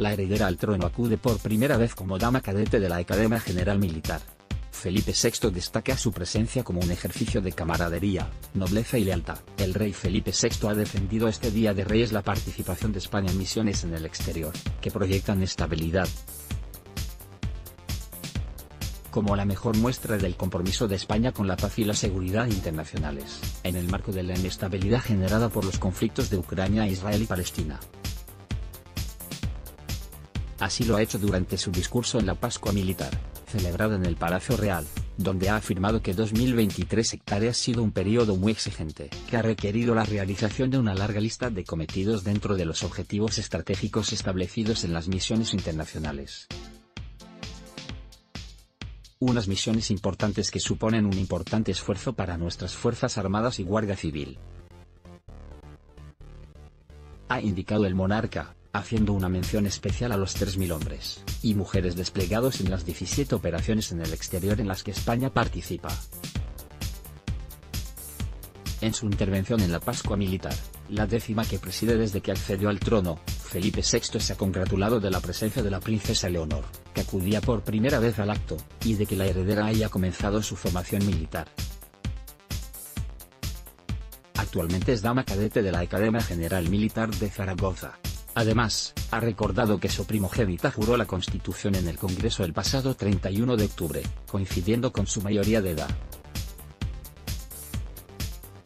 la heredera al trono acude por primera vez como dama cadete de la Academia General Militar. Felipe VI destaca su presencia como un ejercicio de camaradería, nobleza y lealtad. El rey Felipe VI ha defendido este Día de Reyes la participación de España en misiones en el exterior, que proyectan estabilidad, como la mejor muestra del compromiso de España con la paz y la seguridad internacionales, en el marco de la inestabilidad generada por los conflictos de Ucrania, Israel y Palestina. Así lo ha hecho durante su discurso en la Pascua Militar, celebrada en el Palacio Real, donde ha afirmado que 2023 hectáreas ha sido un periodo muy exigente, que ha requerido la realización de una larga lista de cometidos dentro de los objetivos estratégicos establecidos en las misiones internacionales unas misiones importantes que suponen un importante esfuerzo para nuestras Fuerzas Armadas y Guardia Civil. Ha indicado el monarca, haciendo una mención especial a los 3.000 hombres y mujeres desplegados en las 17 operaciones en el exterior en las que España participa. En su intervención en la Pascua Militar, la décima que preside desde que accedió al trono, Felipe VI se ha congratulado de la presencia de la princesa Leonor, que acudía por primera vez al acto, y de que la heredera haya comenzado su formación militar. Actualmente es dama cadete de la Academia General Militar de Zaragoza. Además, ha recordado que su primogénita juró la Constitución en el Congreso el pasado 31 de octubre, coincidiendo con su mayoría de edad.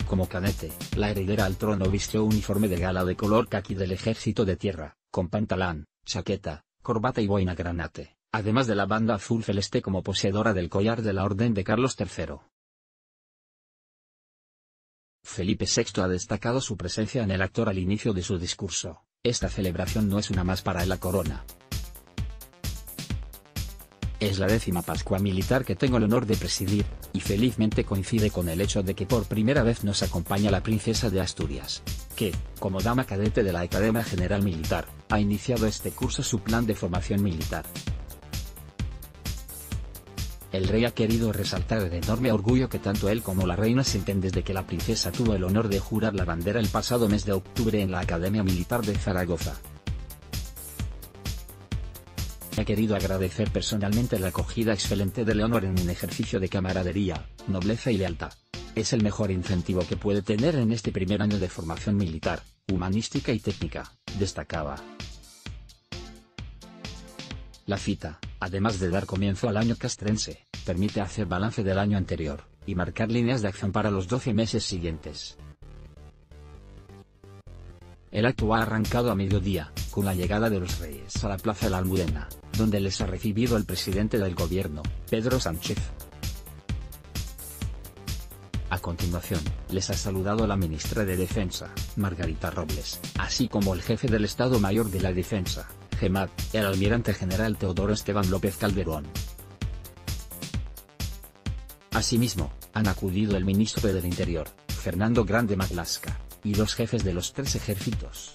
Como cadete, la heredera al trono vistió uniforme de gala de color caqui del ejército de tierra, con pantalán, chaqueta, corbata y boina granate, además de la banda azul celeste como poseedora del collar de la Orden de Carlos III. Felipe VI ha destacado su presencia en el actor al inicio de su discurso, esta celebración no es una más para la corona, es la décima Pascua Militar que tengo el honor de presidir, y felizmente coincide con el hecho de que por primera vez nos acompaña la princesa de Asturias, que, como dama cadete de la Academia General Militar, ha iniciado este curso su plan de formación militar. El rey ha querido resaltar el enorme orgullo que tanto él como la reina sienten desde que la princesa tuvo el honor de jurar la bandera el pasado mes de octubre en la Academia Militar de Zaragoza. He querido agradecer personalmente la acogida excelente de Leonor en un ejercicio de camaradería, nobleza y lealtad. Es el mejor incentivo que puede tener en este primer año de formación militar, humanística y técnica, destacaba. La cita, además de dar comienzo al año castrense, permite hacer balance del año anterior, y marcar líneas de acción para los 12 meses siguientes. El acto ha arrancado a mediodía, con la llegada de los reyes a la Plaza de la Almudena, donde les ha recibido el presidente del gobierno, Pedro Sánchez. A continuación, les ha saludado la ministra de Defensa, Margarita Robles, así como el jefe del Estado Mayor de la Defensa, El almirante general Teodoro Esteban López Calderón. Asimismo, han acudido el ministro del Interior, Fernando Grande Maglasca, y los jefes de los tres ejércitos.